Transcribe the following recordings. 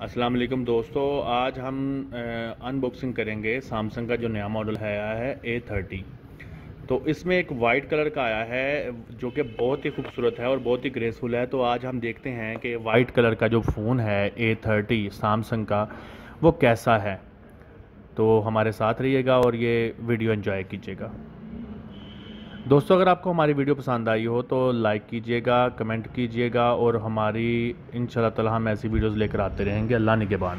السلام علیکم دوستو، آج ہم ان بکسنگ کریں گے سامسنگ کا جو نیا ماڈل ہے، آیا ہے اے تھرٹی تو اس میں ایک وائٹ کلر کا آیا ہے، جو کہ بہت ہی خوبصورت ہے اور بہت ہی گریسفل ہے۔ تو آج ہم دیکھتے ہیں کہ وائٹ کلر کا جو فون ہے اے تھرٹی سامسنگ کا، وہ کیسا ہے۔ تو ہمارے ساتھ رہیے گا اور یہ ویڈیو انجوائے کیجیے گا۔ دوستو، اگر آپ کو ہماری ویڈیو پسند آئی ہو تو لائک کیجیے گا، کمنٹ کیجیے گا اور ہماری انشاءاللہ تعالی ہم ایسی ویڈیوز لے کر آتے رہیں گے اللہ نگبان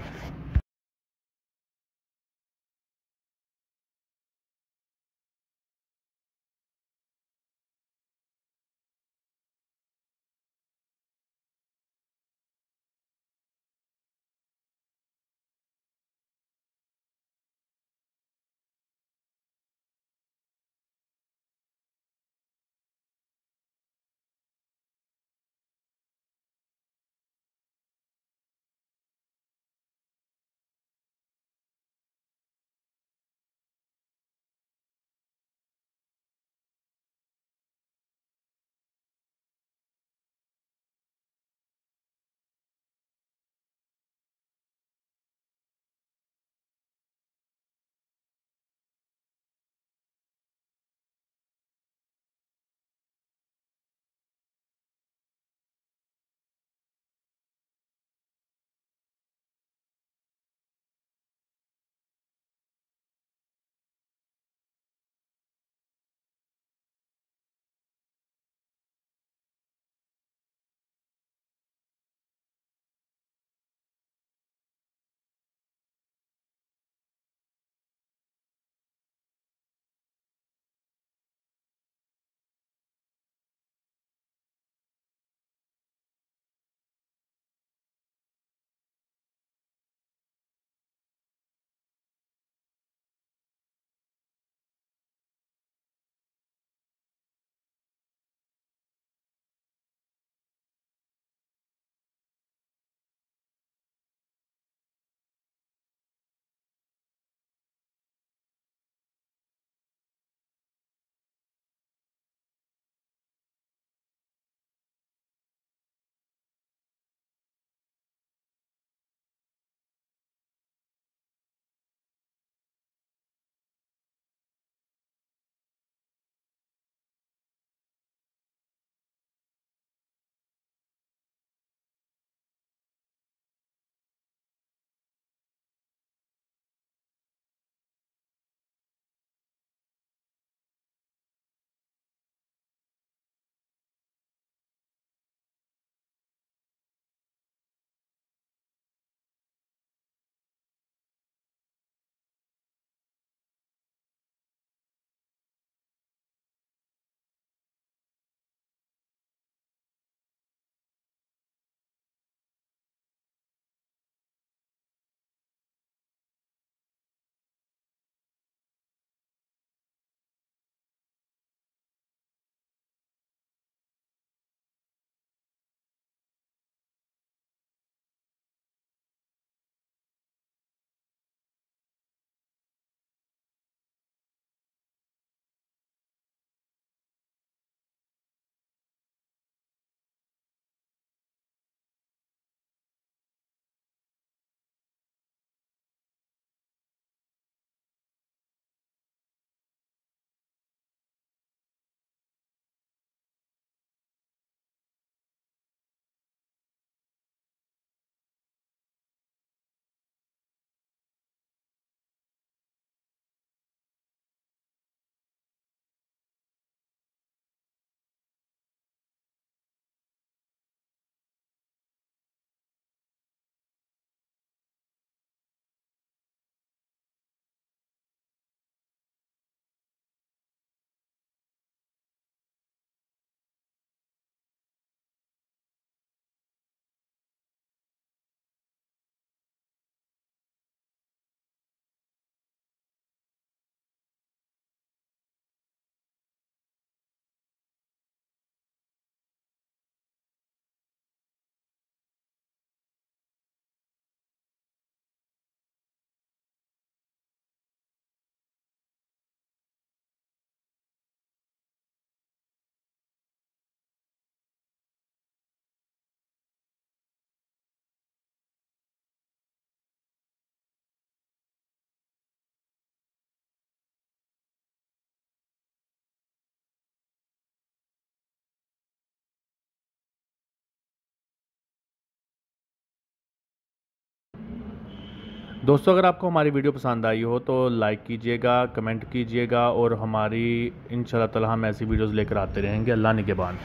دوستو، اگر آپ کو ہماری ویڈیو پسند آئی ہو تو لائک کیجیے گا، کمنٹ کیجیے گا اور ہماری انشاءاللہ تعالی ہم ایسی ویڈیوز لے کر آتے رہیں گے اللہ نگہبان